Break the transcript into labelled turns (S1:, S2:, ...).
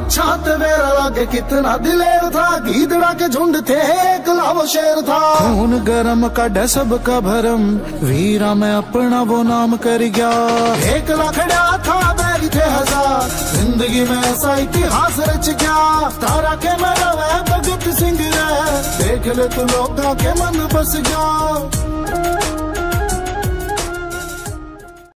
S1: अच्छा तेरा लागे कितना दिलेर था? गीदड़ा के झुंड थे, एक लाव शेर था। खून गरम का सब का भरम वीरा मैं अपना वो नाम कर गया। एक लखड़ा था बैरी थे हज़ार, ज़िंदगी में ऐसा इतिहास रच गया। तारा के मेरा वह भगत सिंह है। देख ले तू लोग के मन बस गया।